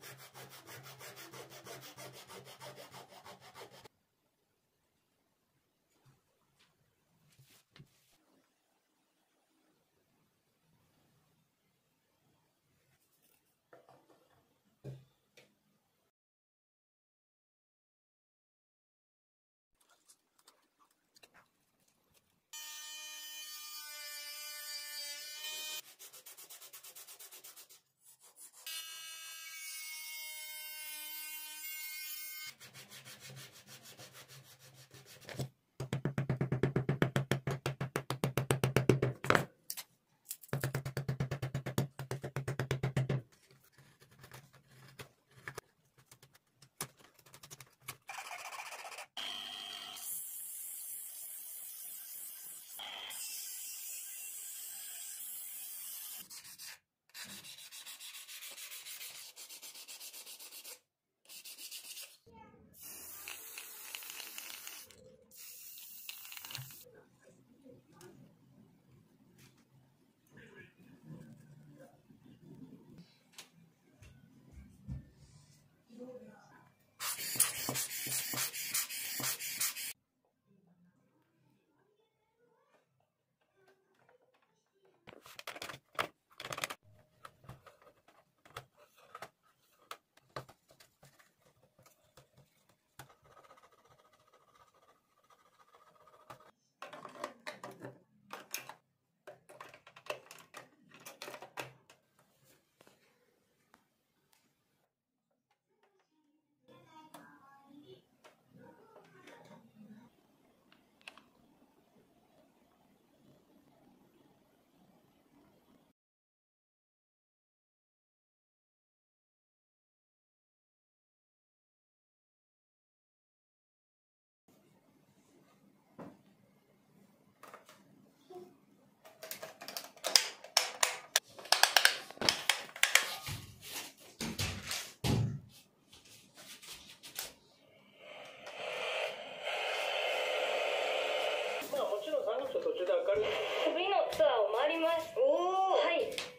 Thank you. のちょっと途中で明るい。次のツアーを回ります。おおはい。